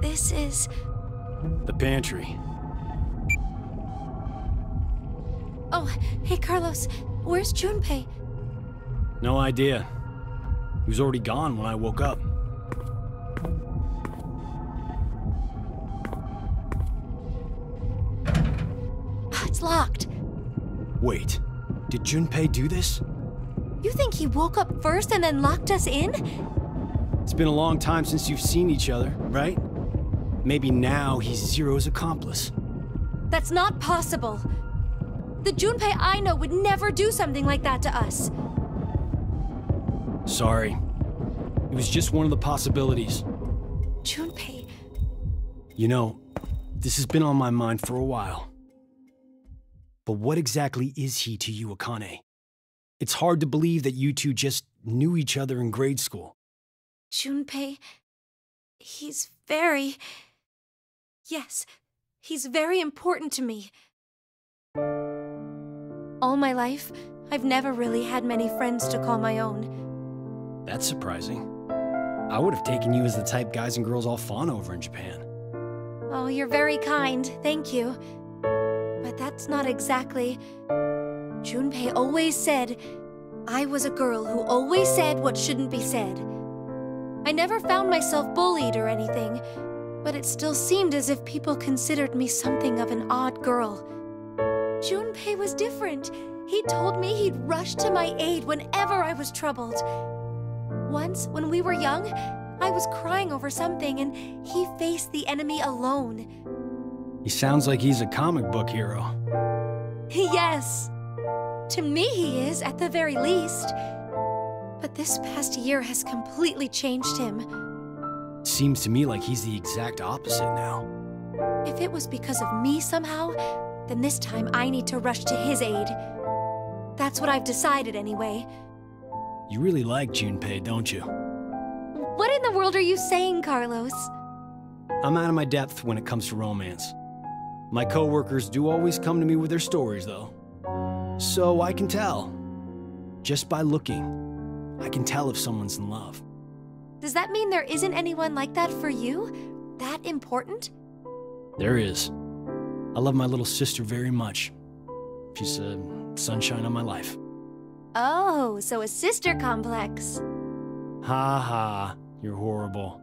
This is... The pantry. Oh, hey Carlos, where's Junpei? No idea. He was already gone when I woke up. Ah, it's locked. Wait, did Junpei do this? You think he woke up first and then locked us in? It's been a long time since you've seen each other, right? Maybe now he's Zero's accomplice. That's not possible. The Junpei I know would never do something like that to us. Sorry. It was just one of the possibilities. Junpei... You know, this has been on my mind for a while. But what exactly is he to you, Akane? It's hard to believe that you two just knew each other in grade school. Junpei... He's very... Yes, he's very important to me. All my life, I've never really had many friends to call my own. That's surprising. I would have taken you as the type guys and girls all fawn over in Japan. Oh, you're very kind, thank you. But that's not exactly... Junpei always said I was a girl who always said what shouldn't be said. I never found myself bullied or anything, but it still seemed as if people considered me something of an odd girl. Junpei was different. He told me he'd rush to my aid whenever I was troubled. Once, when we were young, I was crying over something and he faced the enemy alone. He sounds like he's a comic book hero. yes. To me, he is, at the very least. But this past year has completely changed him. Seems to me like he's the exact opposite now. If it was because of me somehow, then this time I need to rush to his aid. That's what I've decided anyway. You really like Junpei, don't you? What in the world are you saying, Carlos? I'm out of my depth when it comes to romance. My coworkers do always come to me with their stories, though. So I can tell. Just by looking, I can tell if someone's in love. Does that mean there isn't anyone like that for you? That important? There is. I love my little sister very much. She's a sunshine on my life. Oh, so a sister complex. Ha ha, you're horrible.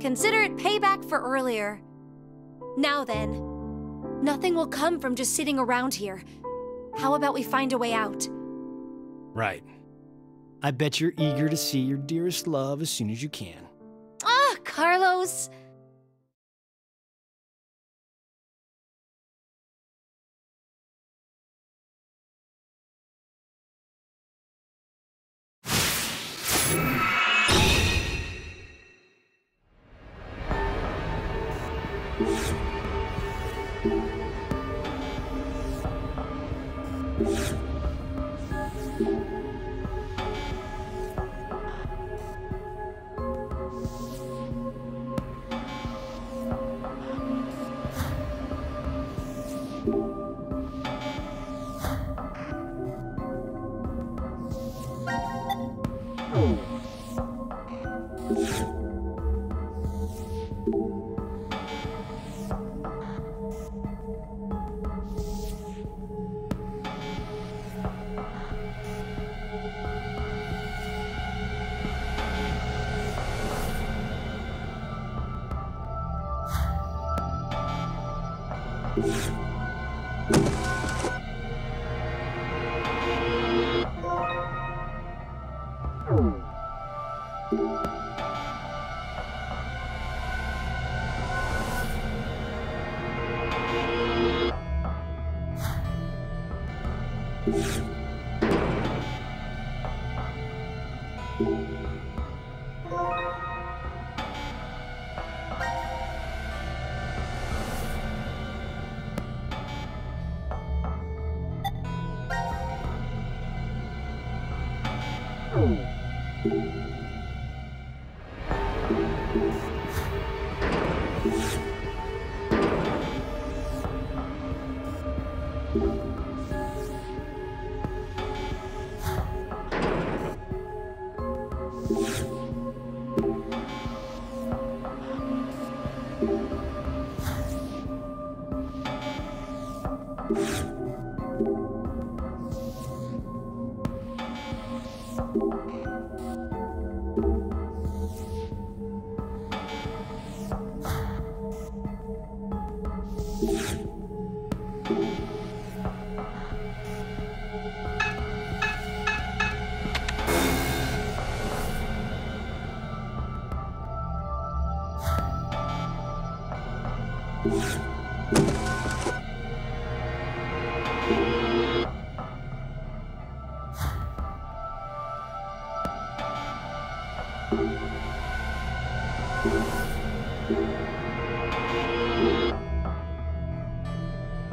Consider it payback for earlier. Now then, nothing will come from just sitting around here. How about we find a way out? Right. I bet you're eager to see your dearest love as soon as you can. Ah, Carlos! you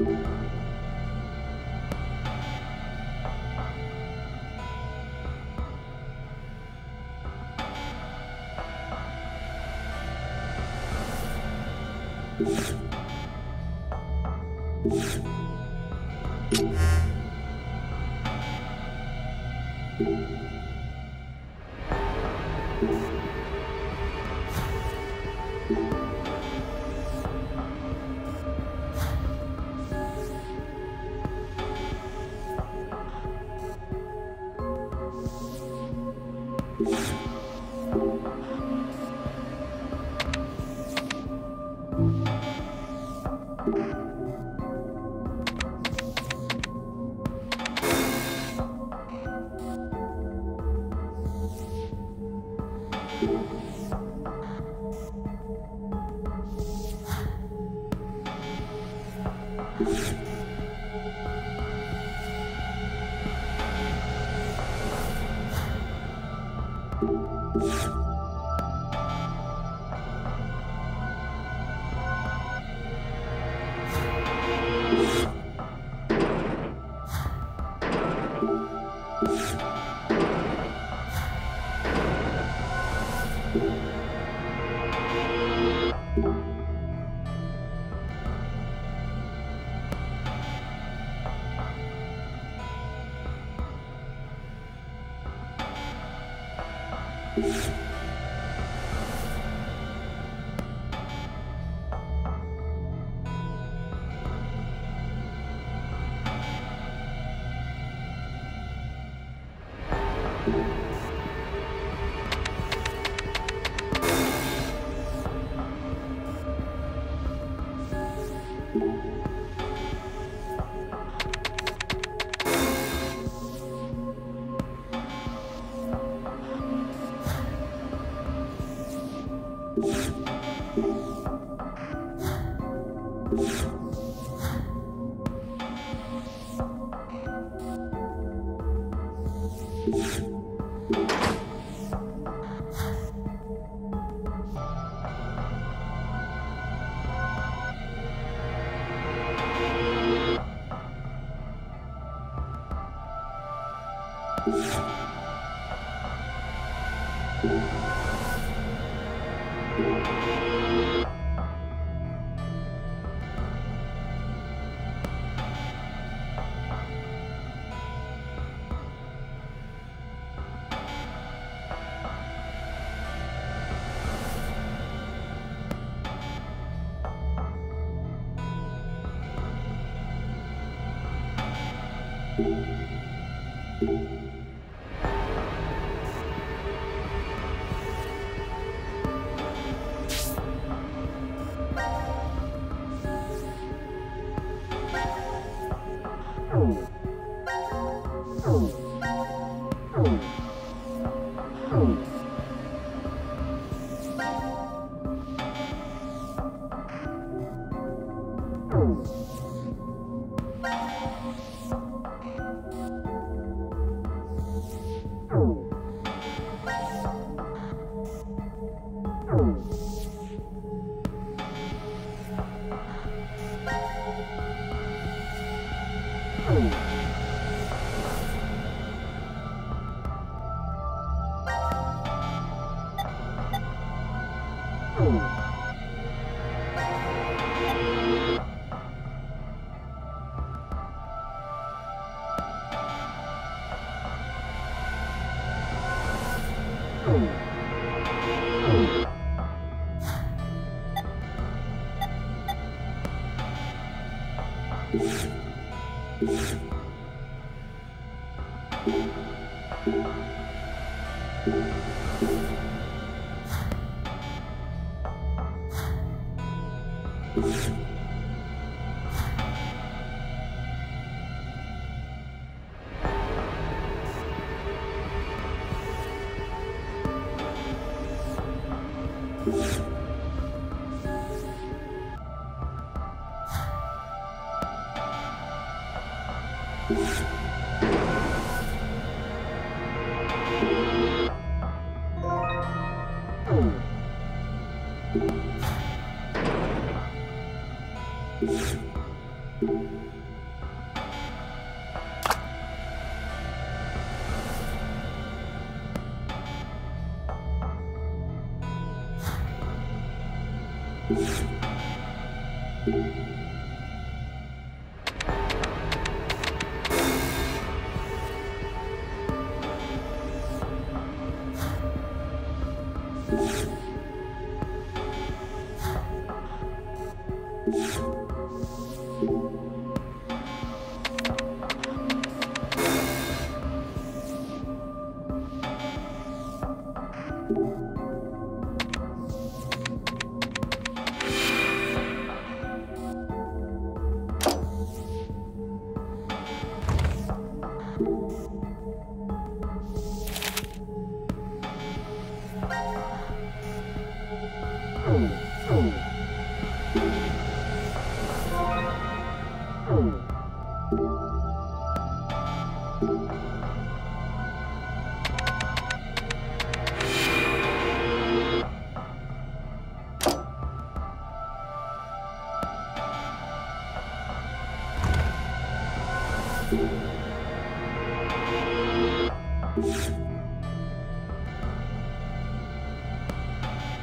you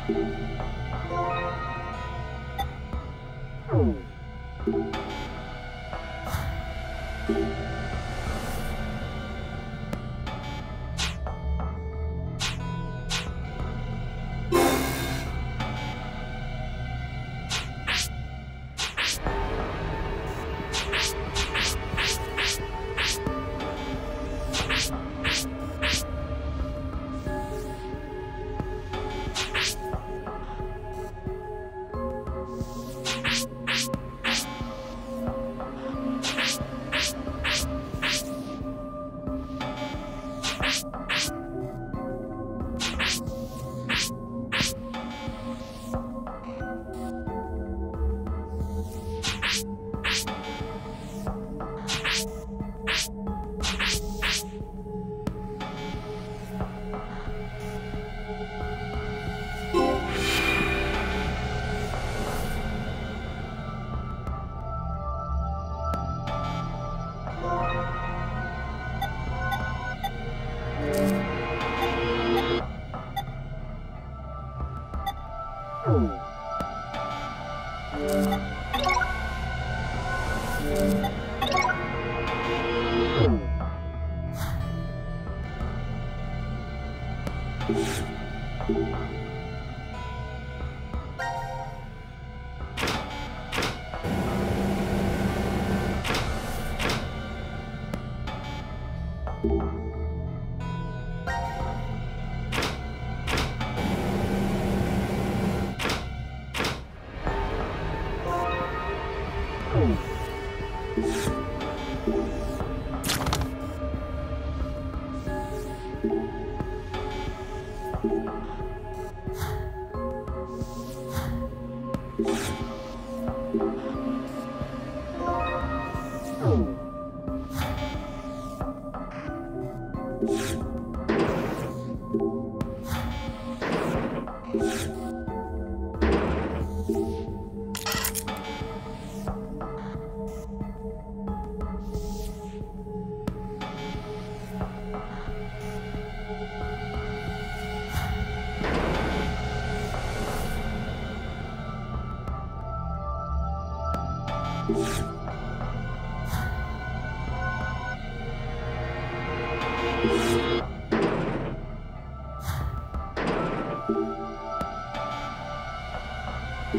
Música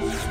Yeah.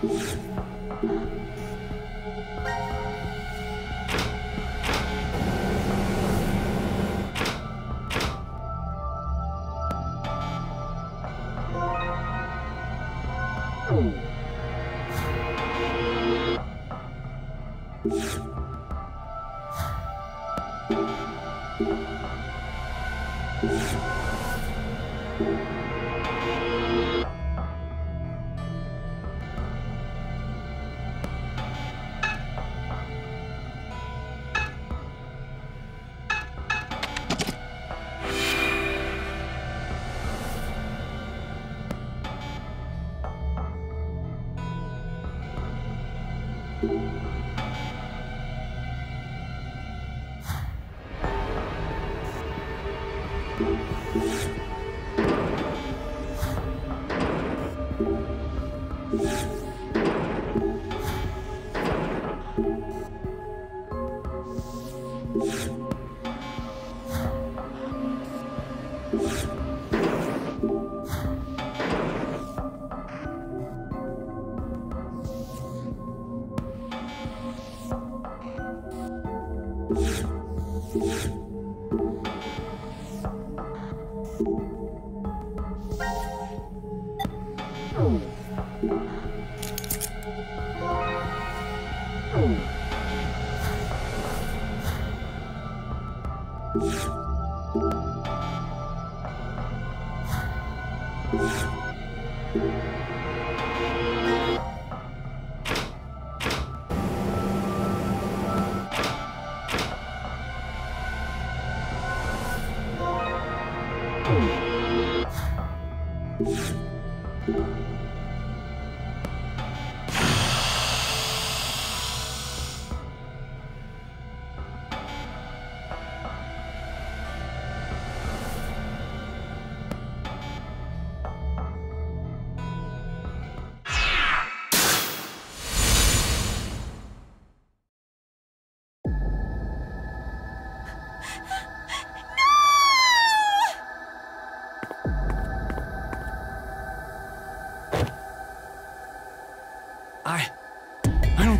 I... I don't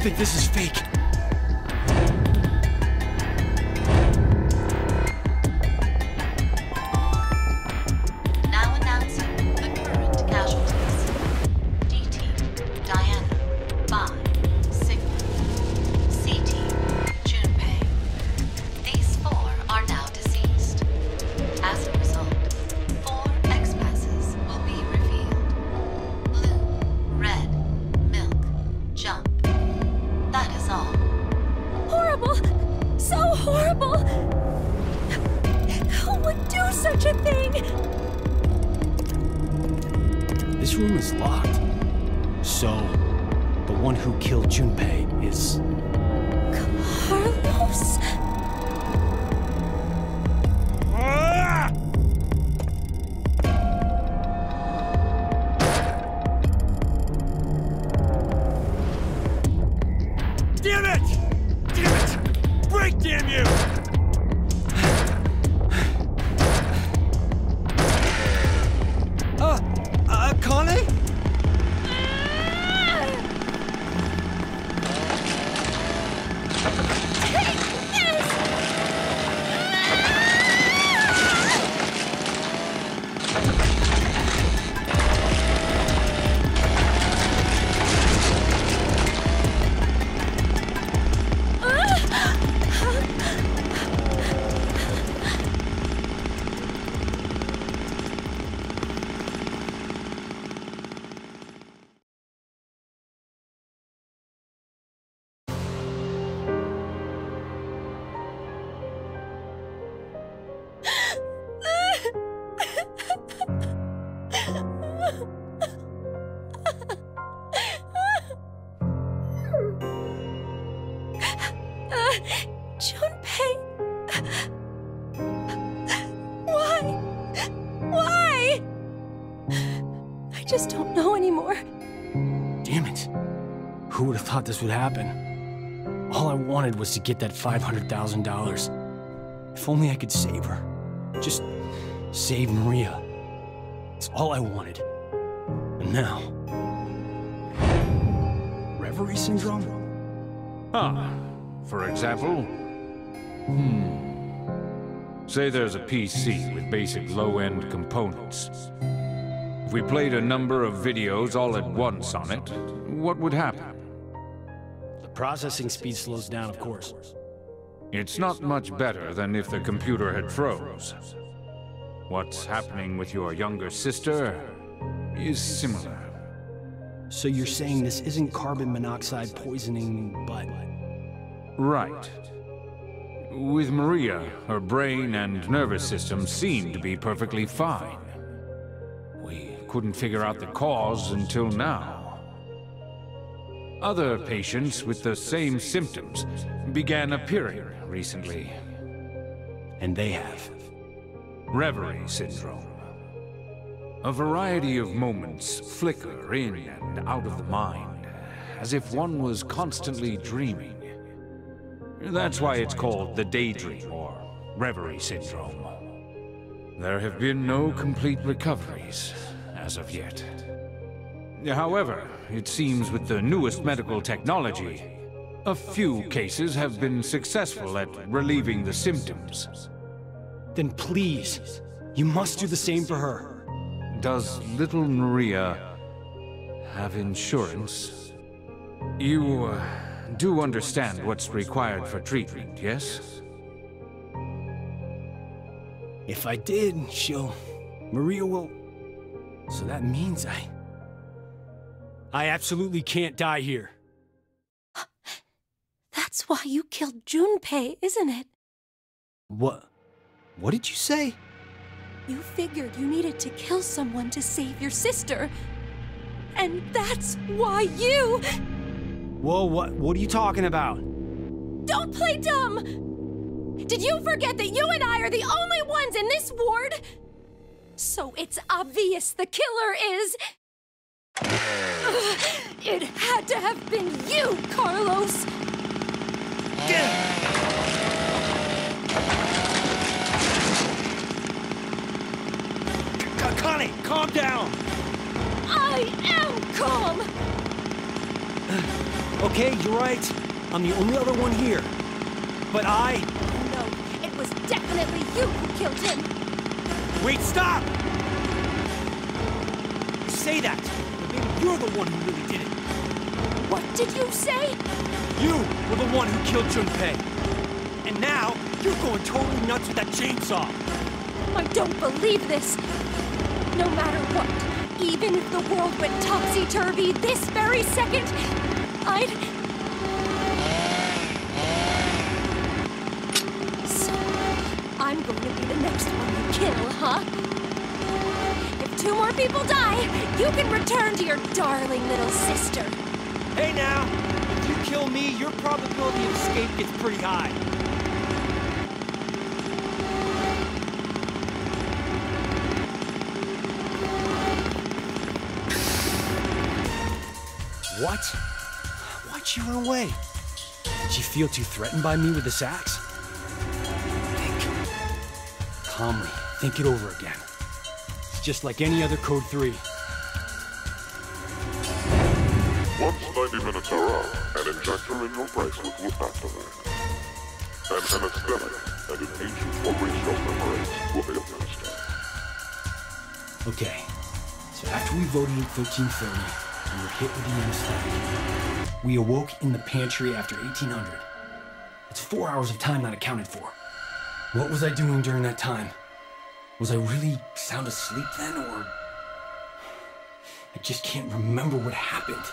think this is fake. Junpei. Why? Why? I just don't know anymore. Damn it. Who would have thought this would happen? All I wanted was to get that $500,000. If only I could save her. Just save Maria. It's all I wanted. And now... Reverie syndrome? Ah, for example, hmm. Say there's a PC with basic low-end components. If we played a number of videos all at once on it, what would happen? The processing speed slows down, of course. It's not much better than if the computer had froze. What's happening with your younger sister is similar. So you're saying this isn't carbon monoxide poisoning, but... Right. With Maria, her brain and nervous system seemed to be perfectly fine. We couldn't figure out the cause until now. Other patients with the same symptoms began appearing recently. And they have. Reverie syndrome. A variety of moments flicker in and out of the mind, as if one was constantly dreaming. That's why it's called the daydream or reverie syndrome. There have been no complete recoveries as of yet. However, it seems with the newest medical technology, a few cases have been successful at relieving the symptoms. Then please, you must do the same for her. Does little Maria have insurance? You uh, do understand what's required for treatment, yes? If I did, she'll... Maria will... So that means I... I absolutely can't die here. That's why you killed Junpei, isn't it? What? What did you say? You figured you needed to kill someone to save your sister. And that's why you... Whoa, what, what are you talking about? Don't play dumb! Did you forget that you and I are the only ones in this ward? So it's obvious the killer is... It had to have been you, Carlos! Akane, calm down! I am calm! Okay, you're right. I'm the only other one here. But I... No, it was definitely you who killed him! Wait, stop! You say that, but maybe you're the one who really did it. What did you say? You were the one who killed Junpei. And now, you're going totally nuts with that chainsaw. I don't believe this! No matter what, even if the world went topsy-turvy this very second, I'd... So, I'm going to be the next one you kill, huh? If two more people die, you can return to your darling little sister. Hey now, if you kill me, your probability of escape gets pretty high. What? Why'd run away? Did she feel too threatened by me with this axe? Think. Calmly, think it over again. It's just like any other Code 3. Once 90 minutes are up, an injector in your bracelet will activate. An anesthetic and an ancient membranes will be administered. Okay, so after we voted at 1330, we were hit with the anesthetic. We awoke in the pantry after 1800. It's four hours of time not accounted for. What was I doing during that time? Was I really sound asleep then, or... I just can't remember what happened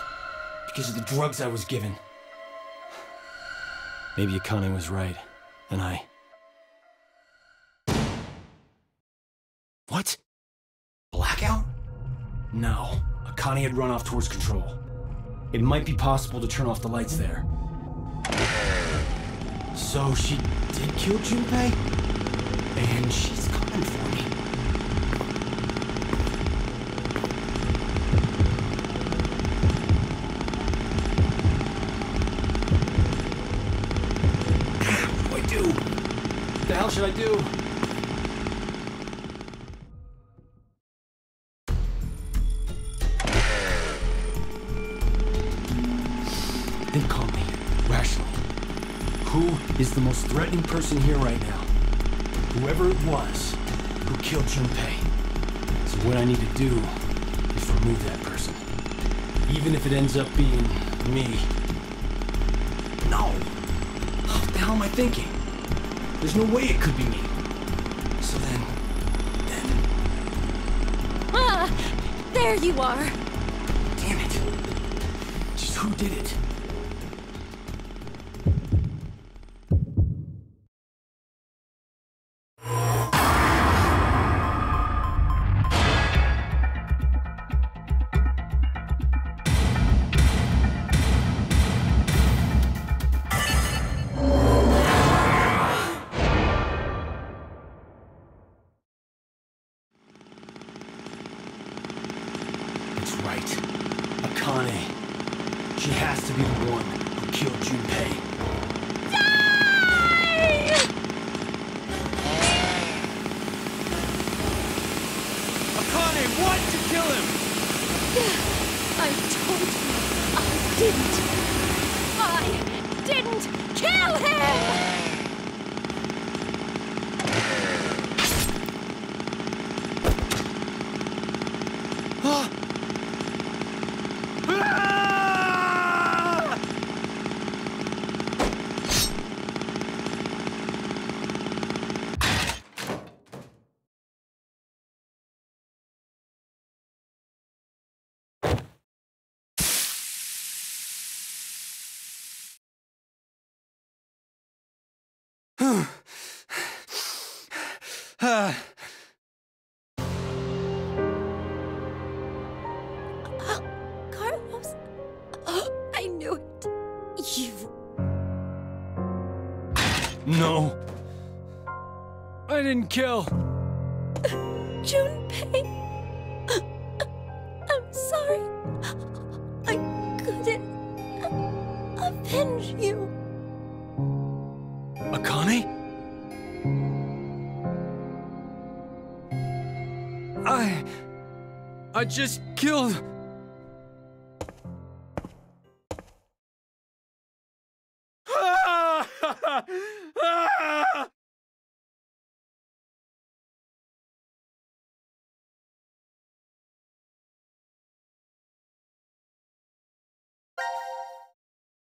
because of the drugs I was given. Maybe Akane was right, and I... What? Blackout? No. Akane had run off towards control. It might be possible to turn off the lights there. So she did kill Junpei? And she's coming for me. Who is the most threatening person here right now? Whoever it was who killed Junpei. So what I need to do is remove that person. Even if it ends up being me. No! What the hell am I thinking? There's no way it could be me. So then... Then... Ah! There you are! Damn it! Just who did it? Right. Akane. She has to be the one who killed Junpei. Akane, what? You kill him! I told you I didn't. I didn't kill him! Ah! Carlos? I knew it. You. No. I didn't kill. Just killed.